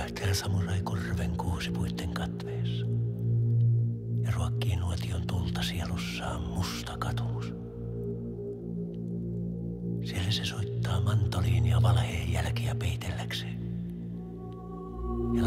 Kahtää samurai korven kuusipuitten katveessa. Ja ruokkii nuotion tulta sielussaan musta katumus. Siellä se soittaa mantoliinia valheen jälkiä peitelläkseen. Ja